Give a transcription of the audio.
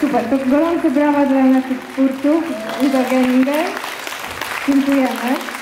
Super, to gorące brawa dla naszych twórców Uda Geminger. Dziękujemy.